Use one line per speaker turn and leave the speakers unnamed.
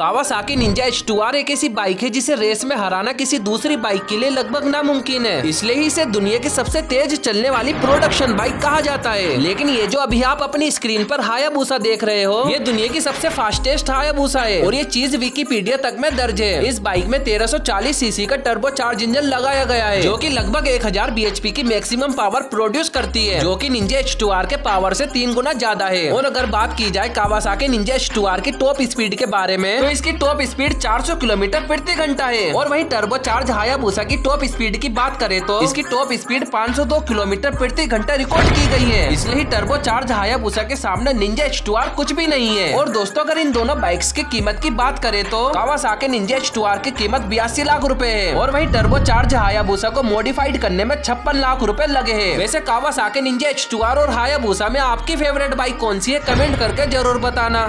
Kawasaki Ninja H two R एक ऐसी bike है जिसे रेस में हराना किसी दूसरी बाइक के लिए लगभग नामुमकिन है। इसलिए ही इसे दुनिया की सबसे तेज चलने वाली प्रोडक्शन बाइक कहा जाता है। लेकिन ये जो अभी आप अपनी स्क्रीन पर हायाबूसा देख रहे हो, ये दुनिया की सबसे फास्टेस्ट हायाबूसा है। और ये चीज़ विकीपीडिया तक में दर्ज है। इस बाइक में 1340 सीसी का टर्बो चार्ज इंजन लगाया गया है, जो कि लगभग 1000 बीएचपी की मैक्सिमम पावर प्रोड्यूस करती है, जो कि निंजा एच के पावर से तीन गुना ज़्यादा है। और अगर बात की जाए कावासाकी निंजा एच की टॉप स्पीड के बारे में तो इसकी टॉप स्पीड 400 किलोमीटर प्रति घंटा है। और वहीं टर्बो चार्ज हायाबूसा की टॉप स्पीड की बात करें तो इसकी टॉप स्पीड 502 किलोमीटर प्रति घंटा रिकॉर्ड की गई है। इसलिए ही टर्बो चार्ज हायाबूसा के सामने निंजा एच कुछ भी नहीं है। और दोस्तों, अगर इन दोनों बाइक्स की कीमत की बात करें तो कावासाकी निंजा एच की कीमत बयासी लाख रूपए है। और वही टर्बो चार्ज हायाबूसा को मॉडिफाइड करने में छप्पन लाख रूपए लगे है। वैसे कावासाकी निंजा एच और हायाबूसा में आपकी फेवरेट बाइक कौन सी है? कमेंट करके ज़रूर बताना।